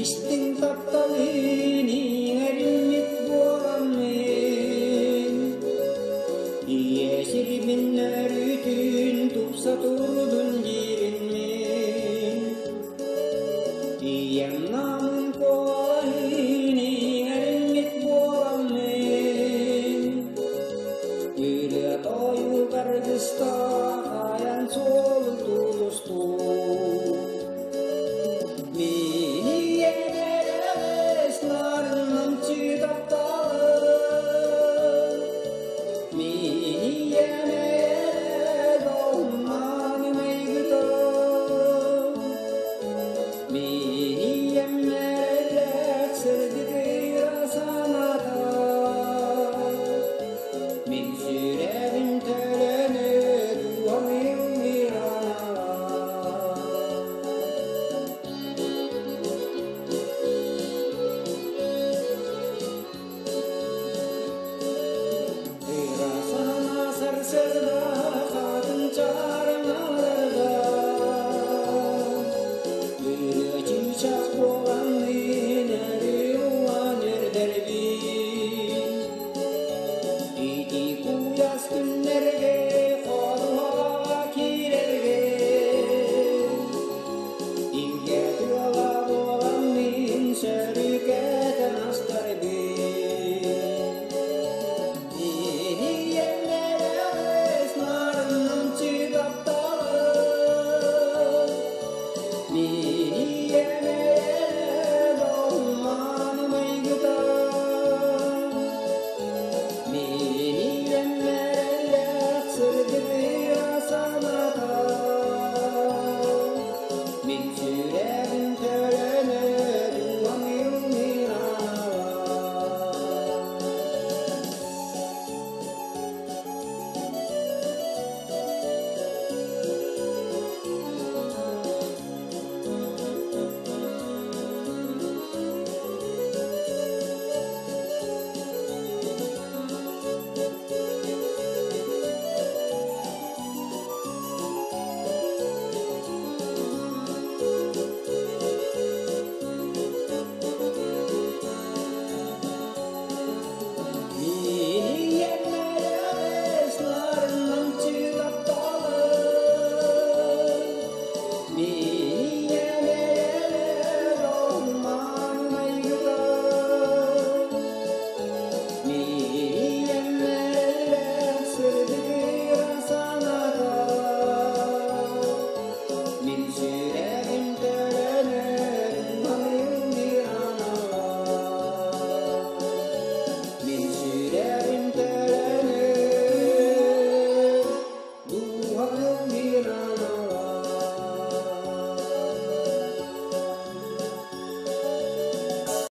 مشت تقتضيني نجمة ورمين يا شرب النار تبسط ردن Kırgız'da kayan soldu Beijo.